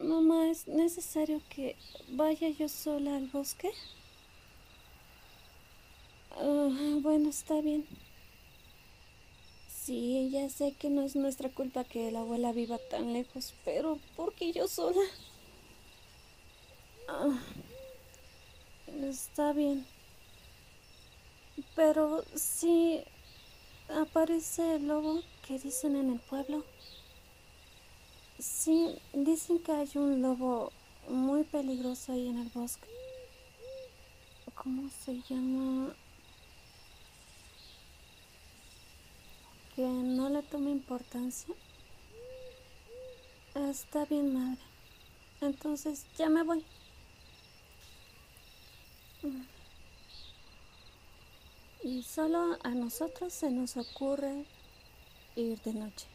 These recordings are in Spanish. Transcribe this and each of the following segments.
Mamá, ¿es necesario que vaya yo sola al bosque? Ah, bueno, está bien. Sé que no es nuestra culpa que la abuela viva tan lejos, pero ¿por qué yo sola? Ah, está bien. Pero si aparece el lobo que dicen en el pueblo. Sí, dicen que hay un lobo muy peligroso ahí en el bosque. ¿Cómo se llama? Que no le tome importancia. Está bien, madre. Entonces ya me voy. Y solo a nosotros se nos ocurre ir de noche.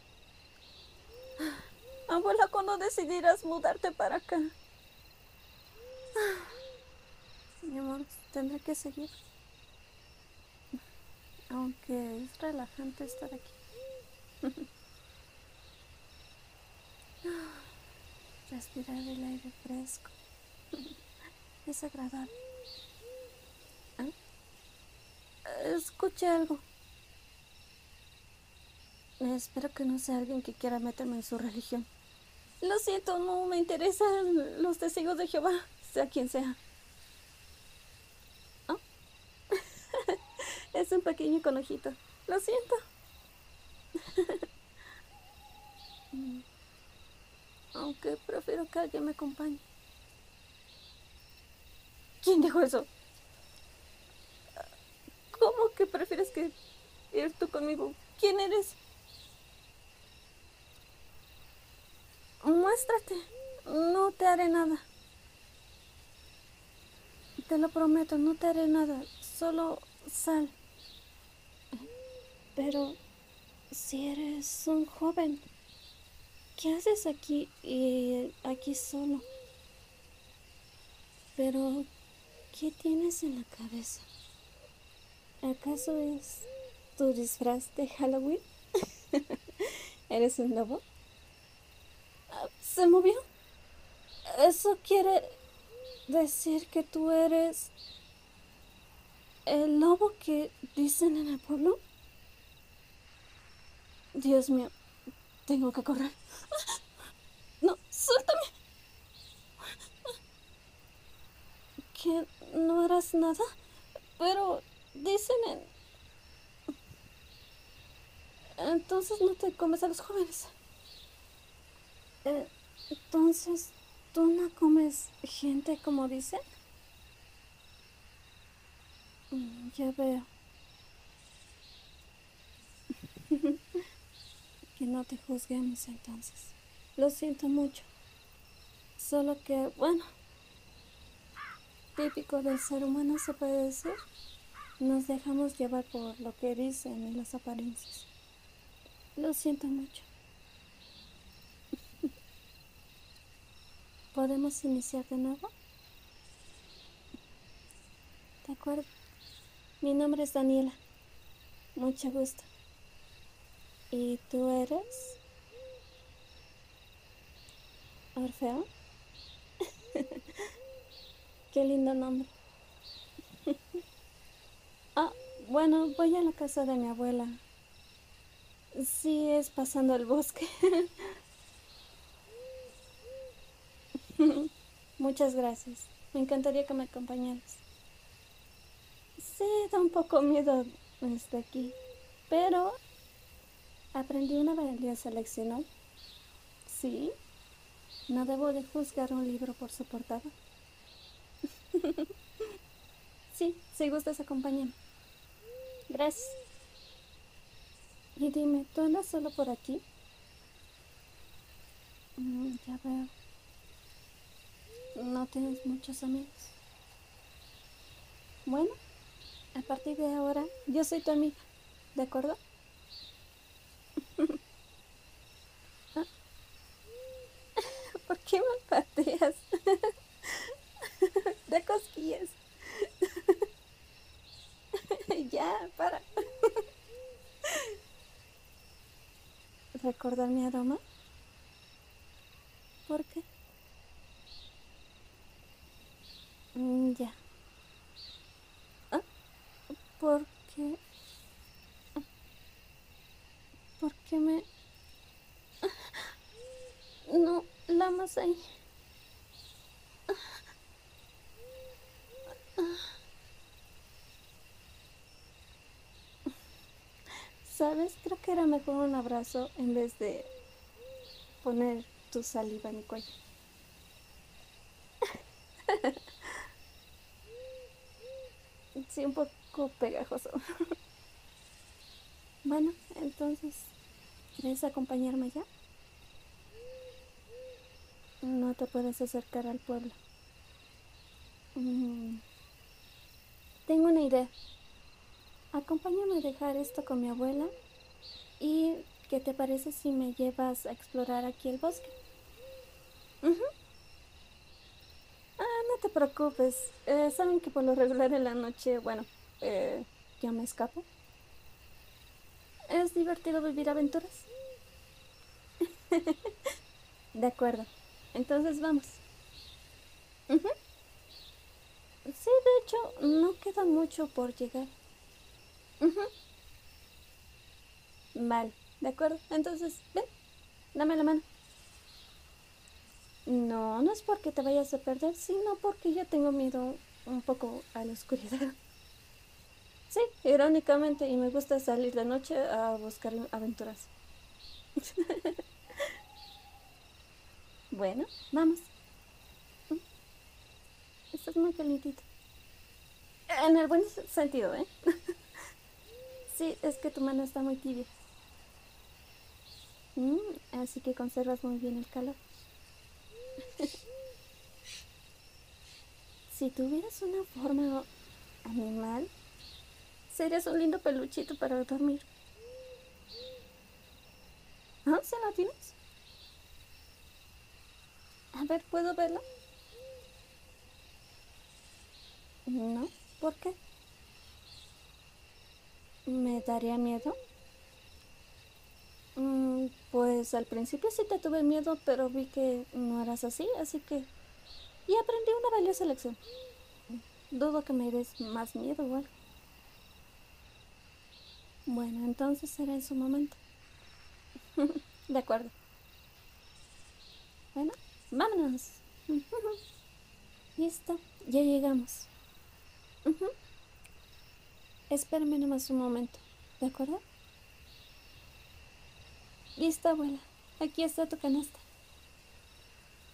Abuela, ¿cuándo decidirás mudarte para acá? Mi amor, tendré que seguir. Aunque es relajante estar aquí. Respirar el aire fresco. Es agradable. ¿Eh? Escuché algo. Espero que no sea alguien que quiera meterme en su religión. Lo siento, no me interesan los testigos de Jehová, sea quien sea. ¿Oh? es un pequeño conejito. Lo siento. Aunque prefiero que alguien me acompañe. ¿Quién dijo eso? ¿Cómo que prefieres que ir tú conmigo? ¿Quién eres? Muéstrate. No te haré nada. Te lo prometo, no te haré nada. Solo sal. Pero si eres un joven, ¿qué haces aquí y aquí solo? Pero, ¿qué tienes en la cabeza? ¿Acaso es tu disfraz de Halloween? ¿Eres un lobo? ¿Se movió? ¿Eso quiere decir que tú eres el lobo que dicen en el pueblo? Dios mío, tengo que correr. No, suéltame. Que no harás nada, pero dicen en... Entonces no te comes a los jóvenes. Eh, entonces, ¿tú no comes gente como dicen? Mm, ya veo. Que no te juzguemos entonces. Lo siento mucho. Solo que, bueno, típico del ser humano se puede decir. Nos dejamos llevar por lo que dicen y las apariencias. Lo siento mucho. ¿Podemos iniciar de nuevo? De acuerdo. Mi nombre es Daniela. Mucho gusto. ¿Y tú eres? Orfeo. Qué lindo nombre. ah, bueno, voy a la casa de mi abuela. Sí, es pasando el bosque. Muchas gracias. Me encantaría que me acompañaras. Sí, da un poco miedo desde aquí, pero aprendí una valiosa hoy. Sí, no debo de juzgar un libro por su portada. sí, si gustas acompáñame. Gracias. Y dime, ¿tú andas solo por aquí? Mm, ya veo. No tienes muchos amigos. Bueno, a partir de ahora yo soy tu amiga, ¿de acuerdo? ¿Por qué me pateas? da cosquillas. ya, para. ¿Recordar mi aroma? ¿Por qué? Mm, ya. Ah, ¿Por qué? ¿Por qué me... No ahí. ¿Sabes? Creo que era mejor un abrazo en vez de poner tu saliva en mi cuello. Sí, un poco pegajoso. Bueno, entonces, ¿quieres acompañarme ya? No te puedes acercar al pueblo. Mm. Tengo una idea. Acompáñame a dejar esto con mi abuela y ¿qué te parece si me llevas a explorar aquí el bosque? Ah, no te preocupes. Eh, Saben que por lo regular en la noche, bueno, eh, ya me escapo. Es divertido vivir aventuras. de acuerdo. Entonces vamos. Sí, de hecho, no queda mucho por llegar. Vale, de acuerdo. Entonces, ven, dame la mano. No, no es porque te vayas a perder, sino porque yo tengo miedo un poco a la oscuridad. Sí, irónicamente, y me gusta salir de noche a buscar aventuras. bueno, vamos. Estás muy calentito. En el buen sentido, ¿eh? Sí, es que tu mano está muy tibia. Mm, así que conservas muy bien el calor. si tuvieras una forma animal, serías un lindo peluchito para dormir. ¿Ah? ¿Se la tienes? A ver, ¿puedo verla? No, ¿por qué? ¿Me daría miedo? Mm, pues al principio sí te tuve miedo, pero vi que no eras así, así que... Y aprendí una valiosa lección. Dudo que me des más miedo igual. Bueno, entonces será en su momento. De acuerdo. Bueno, vámonos. Listo, ya llegamos. Espérame nomás un momento, ¿de acuerdo? Listo, abuela. Aquí está tu canasta.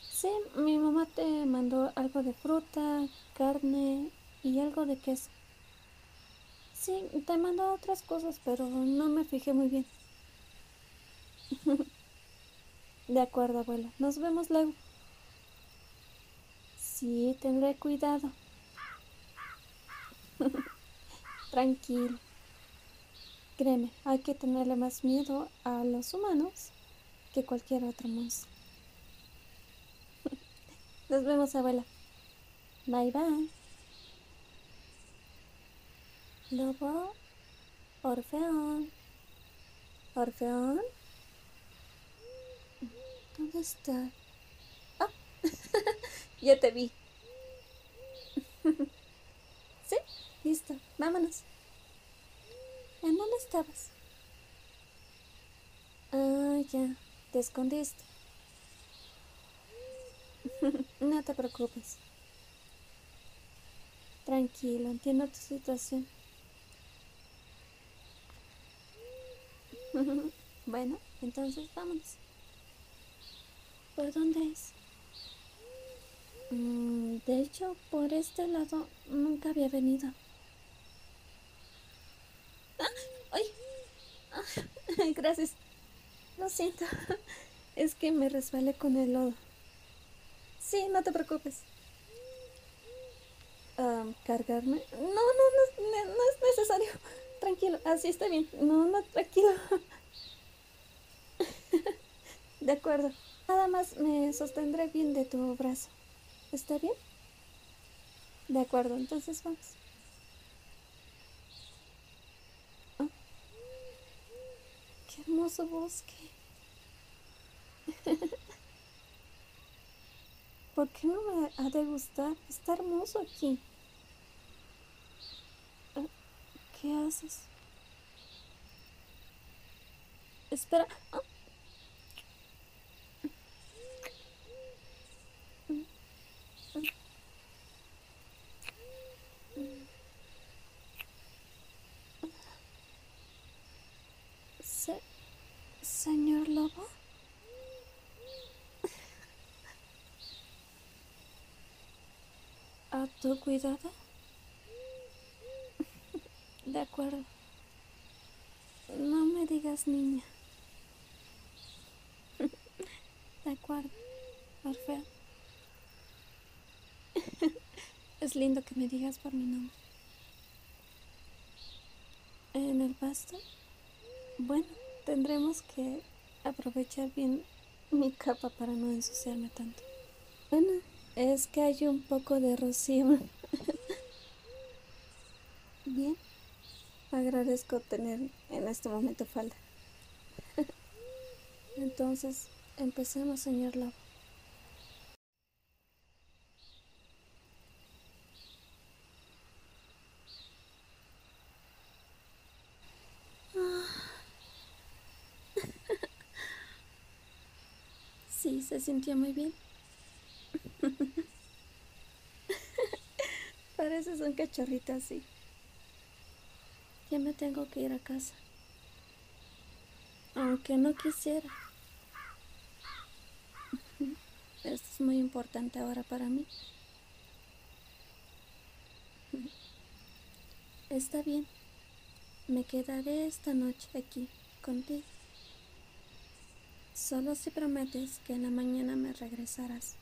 Sí, mi mamá te mandó algo de fruta, carne y algo de queso. Sí, te mandó otras cosas, pero no me fijé muy bien. de acuerdo, abuela. Nos vemos luego. Sí, tendré cuidado. Tranquilo. Créeme, hay que tenerle más miedo a los humanos que cualquier otro monstruo. Nos vemos, abuela. Bye bye. Lobo, Orfeón. Orfeón. ¿Dónde está? Ah, ya te vi. ¿Sí? Listo, vámonos. ¿En dónde estabas? Ah, ya, te escondiste. no te preocupes. Tranquilo, entiendo tu situación. bueno, entonces vámonos. ¿Por dónde es? Mm, de hecho, por este lado nunca había venido. Ah, ¡Ay! Ah, gracias. Lo siento. Es que me resbalé con el lodo. Sí, no te preocupes. ¿Cargarme? No, no, no, no es necesario. Tranquilo, así está bien. No, no, tranquilo. De acuerdo. Nada más me sostendré bien de tu brazo. ¿Está bien? De acuerdo, entonces vamos. Oh, qué hermoso bosque. ¿Por qué no me ha de gustar? Está hermoso aquí. Ah, ¿Qué haces? Espera. Ah. señor lobo. ¿A tu cuidado? De acuerdo. No me digas niña. De acuerdo, Orfeo. Es lindo que me digas por mi nombre. ¿En el pasto? Bueno, tendremos que aprovechar bien mi capa para no ensuciarme tanto. Bueno, es que hay un poco de rocío. bien, agradezco tener en este momento falda. Entonces, empecemos, señor Lobo. Sí, se sintió muy bien. Pareces un cachorrito así. Ya me tengo que ir a casa. Aunque no quisiera. Esto es muy importante ahora para mí. Está bien. Me quedaré esta noche aquí contigo. Solo si prometes que en la mañana me regresarás.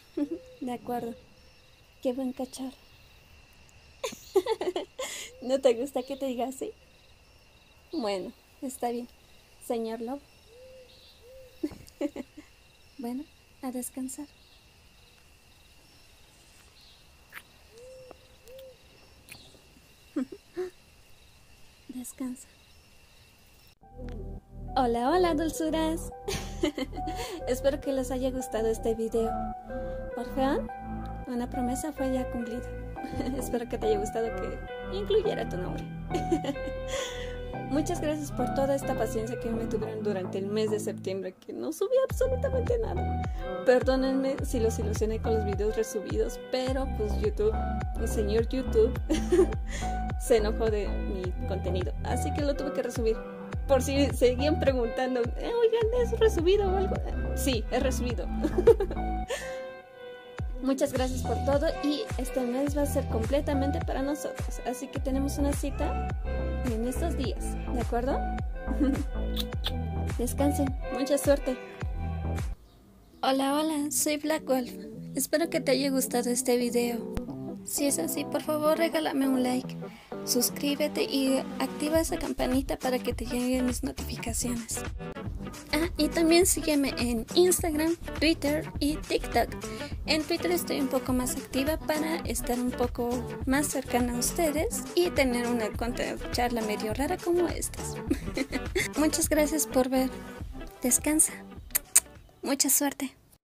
De acuerdo. Qué buen cachorro. ¿No te gusta que te diga así? Bueno, está bien. Señor Lobo. bueno, a descansar. Descansa. Hola, hola dulzuras. Espero que les haya gustado este video. Una promesa fue ya cumplida. Espero que te haya gustado que incluyera tu nombre. Muchas gracias por toda esta paciencia que me tuvieron durante el mes de septiembre, que no subí absolutamente nada. Perdónenme si los ilusioné con los videos resubidos, pero pues YouTube, el señor YouTube, se enojó de mi contenido, así que lo tuve que resubir por si seguían preguntando, eh, oigan, ¿es resubido o algo? Sí, es resubido. Muchas gracias por todo y este mes va a ser completamente para nosotros, así que tenemos una cita en estos días, ¿de acuerdo? Descansen, mucha suerte. Hola, hola, soy Black Wolf. Espero que te haya gustado este video. Si es así, por favor regálame un like suscríbete y activa esa campanita para que te lleguen mis notificaciones. Ah, y también sígueme en Instagram, Twitter y TikTok. En Twitter estoy un poco más activa para estar un poco más cercana a ustedes y tener una charla medio rara como estas. Muchas gracias por ver. Descansa. Mucha suerte.